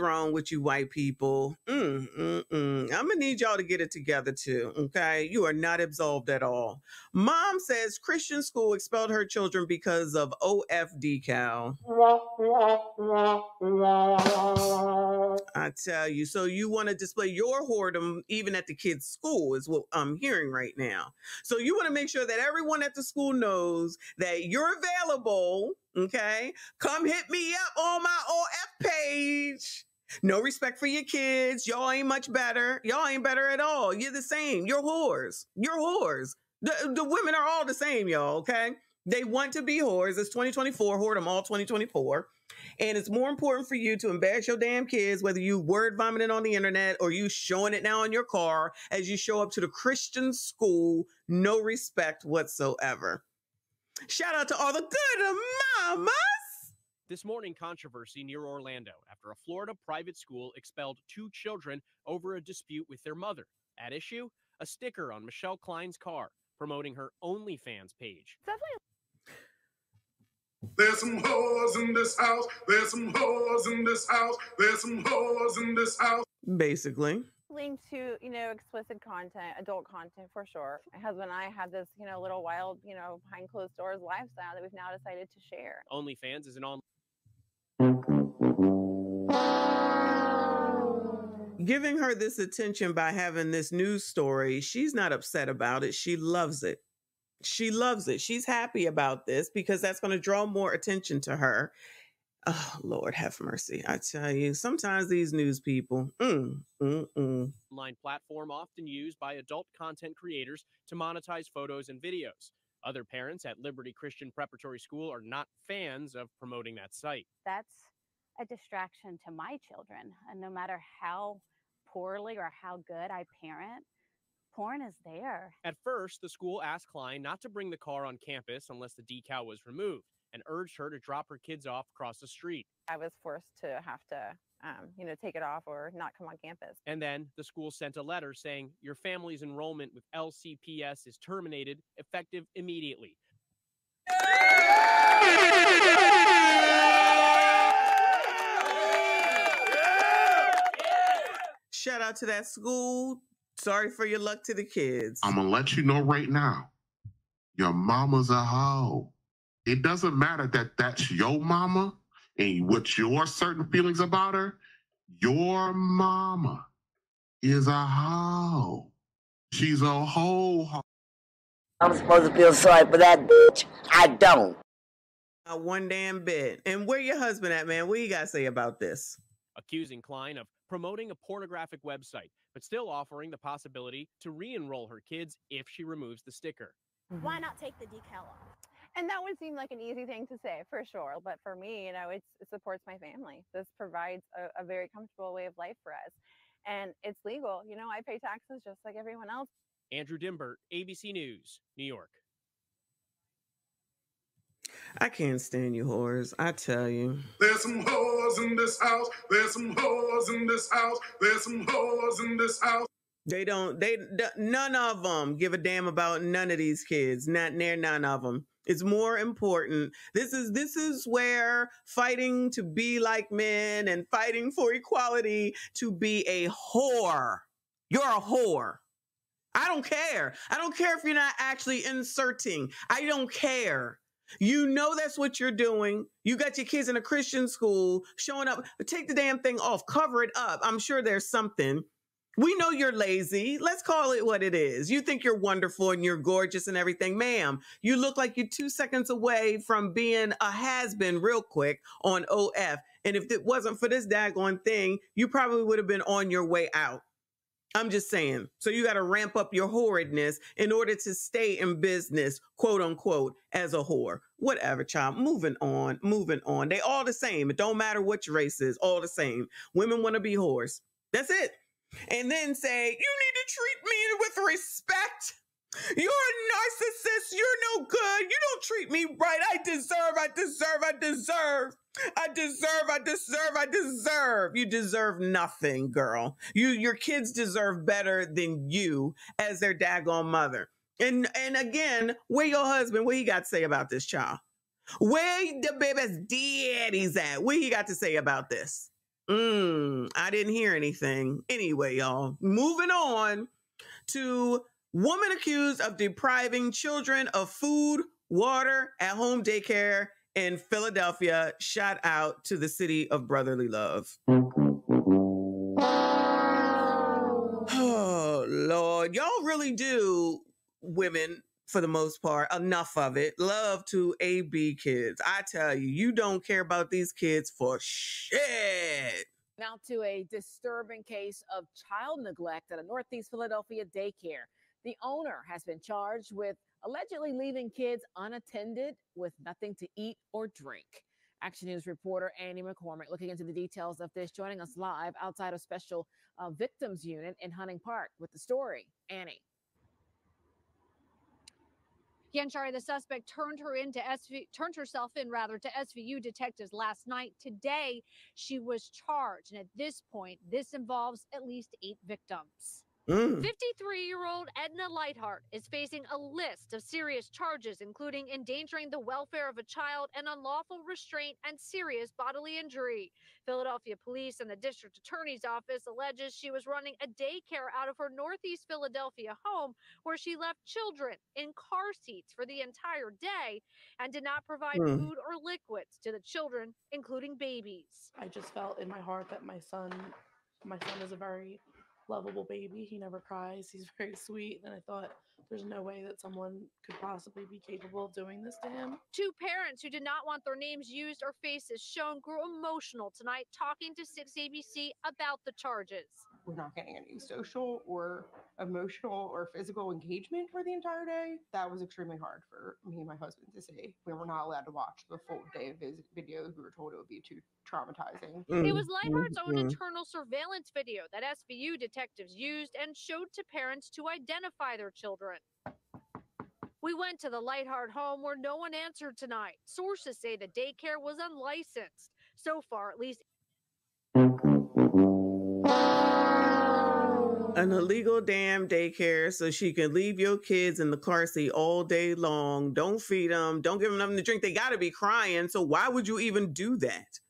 wrong with you white people? Mm, mm, mm. I'm gonna need y'all to get it together too. Okay, you are not absolved at all. Mom says Christian school expelled her children because of OF decal. I tell you, so you want to display your whoredom even at the kids' school is what I'm hearing right now. So you want to make sure that everyone at the school knows that you're available. Okay, come hit me up on my OF page. No respect for your kids. Y'all ain't much better. Y'all ain't better at all. You're the same. You're whores. You're whores. The, the women are all the same, y'all. Okay. They want to be whores. It's 2024. Whore them all 2024. And it's more important for you to embarrass your damn kids, whether you word vomiting on the internet or you showing it now in your car as you show up to the Christian school. No respect whatsoever. Shout out to all the good mamas. This morning, controversy near Orlando after a Florida private school expelled two children over a dispute with their mother. At issue, a sticker on Michelle Klein's car promoting her OnlyFans page. Definitely There's some whores in this house. There's some whores in this house. There's some whores in this house. Basically. linked to you know explicit content adult content for sure my husband and i have this you know little wild you know behind closed doors lifestyle that we've now decided to share OnlyFans is an online Giving her this attention by having this news story, she's not upset about it. She loves it. She loves it. She's happy about this because that's going to draw more attention to her. Oh, Lord, have mercy. I tell you, sometimes these news people, mm, mm, mm. online platform often used by adult content creators to monetize photos and videos. Other parents at Liberty Christian Preparatory School are not fans of promoting that site. that's a distraction to my children. And no matter how poorly or how good I parent, porn is there. At first, the school asked Klein not to bring the car on campus unless the decal was removed and urged her to drop her kids off across the street. i was forced to have to um, you know take it off or not come on campus And then the school sent a letter saying your family's enrollment with LCPS is terminated effective immediately. Shout out to that school. Sorry for your luck to the kids. I'm gonna let you know right now. Your mama's a hoe. It doesn't matter that that's your mama and what your certain feelings about her. Your mama is a hoe. She's a hoe. hoe. I'm supposed to feel sorry for that bitch. I don't. Not one damn bit. And where your husband at, man? What you got to say about this? accusing Klein of promoting a pornographic website, but still offering the possibility to re enroll her kids if she removes the sticker. Why not take the decal off? And that would seem like an easy thing to say for sure but for me you know it's, it supports my family this provides a, a very comfortable way of life for us and it's legal you know i pay taxes just like everyone else Andrew Dymburt, ABC News, New York. I can't stand you whores. I tell you. There's some whores in this house. There's some whores in this house. There's some whores in this house. They don't, they, th- none of them give a damn about none of these kids. Not near none of them. It's more important. This is, this is where fighting to be like men and fighting for equality to be a whore. You're a whore. I don't care. I don't care if you're not actually inserting. I don't care. You know that's what you're doing. You got your kids in a Christian school showing up. Take the damn thing off, cover it up. I'm sure there's something. We know you're lazy. Let's call it what it is. You think you're wonderful and you're gorgeous and everything. Ma'am, you look like you're two seconds away from being a has been real quick on OF. And if it wasn't for this daggone thing, you probably would have been on your way out. I'm just saying. So you got to ramp up your horridness in order to stay in business, quote unquote, as a whore. Whatever, child. Moving on, moving on. They all the same. It don't matter what your race is, all the same. Women want to be whores. That's it. And then say, you need to treat me with respect. You're a narcissist. You're no good. You don't treat me right. I deserve, I deserve, I deserve. I deserve, I deserve, I deserve. You deserve nothing, girl. You your kids deserve better than you as their daggone mother. And and again, where your husband, what he got to say about this child? Where the baby's daddy's at? What he got to say about this? Mm, I didn't hear anything. Anyway, y'all, moving on to woman accused of depriving children of food, water at home daycare in Philadelphia. Shout out to the city of brotherly love. Oh, Lord. Y'all really do, women, for the most part, enough of it, love to AB kids. I tell you, you don't care about these kids for shit. Now to a disturbing case of child neglect at a Northeast Philadelphia daycare. The owner has been charged with allegedly leaving kids unattended with nothing to eat or drink. Action News reporter Annie McCormick looking into the details of this, joining us live outside of Special uh, Victims Unit in Hunting Park with the story. Annie. Yanchari, the suspect turned her into SV, turned herself in rather to SVU detectives last night. Today, she was charged, and at this point, this involves at least eight victims. 53 Mm. year old Edna Lightheart is facing a list of serious charges, including endangering the welfare of a child and unlawful restraint and serious bodily injury. Philadelphia police and the district attorney's office alleges she was running a daycare out of her Northeast Philadelphia home where she left children in car seats for the entire day and did not provide Hmm. food or liquids to the children, including babies. I just felt in my heart that my son, my son is a very lovable baby. He never cries. He's very sweet, and I thought there's no way that someone could possibly be capable of doing this to him. Two parents who did not want their names used or faces shown grew emotional tonight talking to 6ABC about the charges. We're not getting any social or emotional or physical engagement for the entire day. That was extremely hard for me and my husband to see. We were not allowed to watch the full day of his videos. We were told it would be too traumatizing. It was Lightheart's own Mhm. internal surveillance video that SVU detectives used and showed to parents to identify their children. We went to the Lightheart home where no one answered tonight. Sources say the daycare was unlicensed. So far, at least An mm-hmm. illegal damn daycare so she can leave your kids in the car seat all day long. Don't feed them. Don't give them nothing to drink. They got to be crying. So why would you even do that?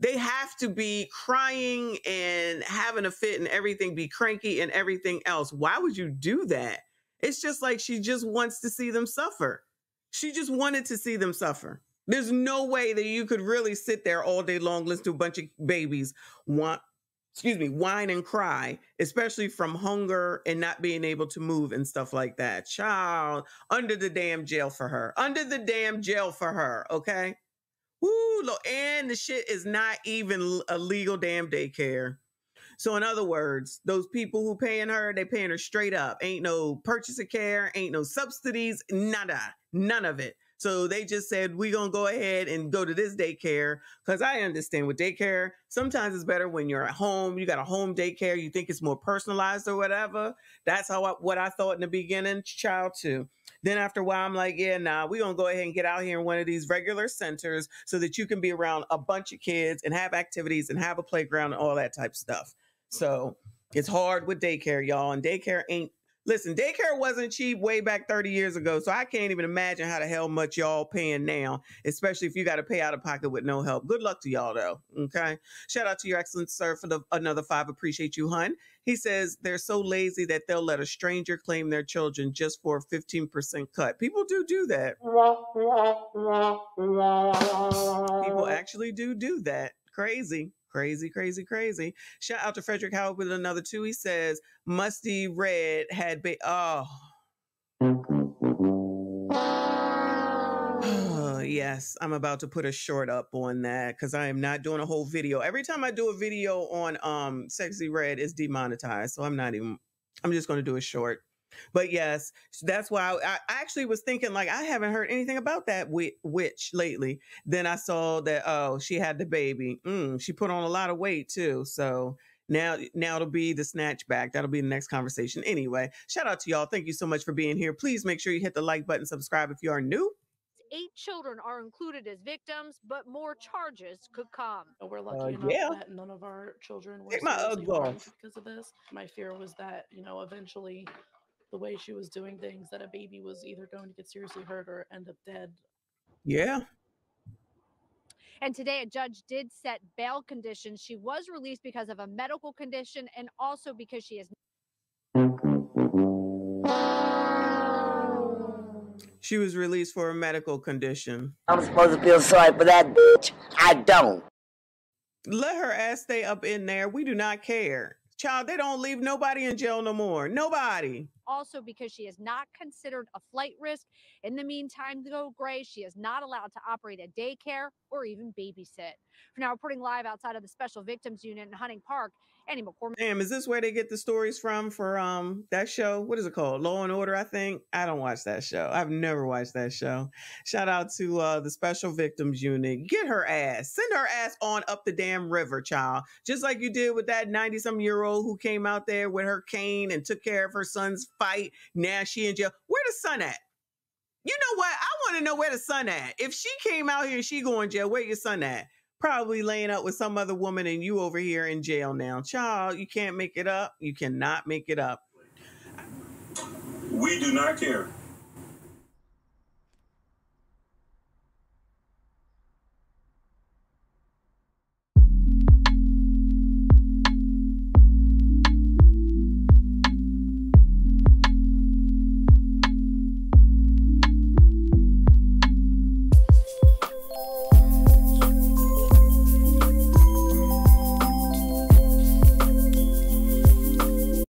They have to be crying and having a fit and everything, be cranky and everything else. Why would you do that? It's just like she just wants to see them suffer. She just wanted to see them suffer. There's no way that you could really sit there all day long, listen to a bunch of babies want, excuse me, whine and cry, especially from hunger and not being able to move and stuff like that. Child, under the damn jail for her. Under the damn jail for her, okay? Woo, and the shit is not even a legal damn daycare. So in other words, those people who paying her, they paying her straight up. Ain't no purchase of care, ain't no subsidies, nada, none of it. So they just said, we're gonna go ahead and go to this daycare. Cause I understand with daycare, sometimes it's better when you're at home, you got a home daycare, you think it's more personalized or whatever. That's how I, what I thought in the beginning, child too. Then after a while, I'm like, yeah, nah, we're gonna go ahead and get out here in one of these regular centers so that you can be around a bunch of kids and have activities and have a playground and all that type of stuff. So it's hard with daycare, y'all. And daycare ain't listen, daycare wasn't cheap way back 30 years ago. So I can't even imagine how the hell much y'all paying now, especially if you got to pay out of pocket with no help. Good luck to y'all though. Okay. Shout out to your excellent sir for the another five. Appreciate you, hun. He says they're so lazy that they'll let a stranger claim their children just for a 15% cut. People do do that. People actually do do that. Crazy, crazy, crazy, crazy. Shout out to Frederick Howard with another two. He says Musty Red had been, oh. Yes, I'm about to put a short up on that because I am not doing a whole video. Every time I do a video on um Sexyy Red, it's demonetized. So I'm not even I'm just going to do a short. But yes, that's why I, I actually was thinking like I haven't heard anything about that witch lately. Then I saw that oh she had the baby. Mm, she put on a lot of weight too. So now now it'll be the snatch back. That'll be the next conversation. Anyway, shout out to y'all. Thank you so much for being here. Please make sure you hit the like button, subscribe if you are new. eight children are included as victims, but more charges could come. We're lucky Uh, enough yeah. that none of our children were Take my seriously Ugg harmed because of this. My fear was that, you know, eventually the way she was doing things, that a baby was either going to get seriously hurt or end up dead. Yeah. And today, a judge did set bail conditions. She was released because of a medical condition and also because she is. She was released for a medical condition. I'm supposed to feel sorry for that bitch. I don't. Let her ass stay up in there. We do not care. Child, they don't leave nobody in jail no more. Nobody. Also, because she is not considered a flight risk. In the meantime, though, Gray, she is not allowed to operate a daycare or even babysit. For now, reporting live outside of the Special Victims Unit in Hunting Park, Annie McCormick. Damn, is this where they get the stories from for um that show? What is it called? Law and Order, I think. I don't watch that show. I've never watched that show. Shout out to uh the Special Victims Unit. Get her ass. Send her ass on up the damn river, child. Just like you did with that 90 some year old who came out there with her cane and took care of her son's fight. Now she in jail. Where the son at? You know what? I want to know where the son at. If she came out here and she going jail, where your son at? probably laying up with some other woman and you over here in jail now. Child, you can't make it up. You cannot make it up. We do not care.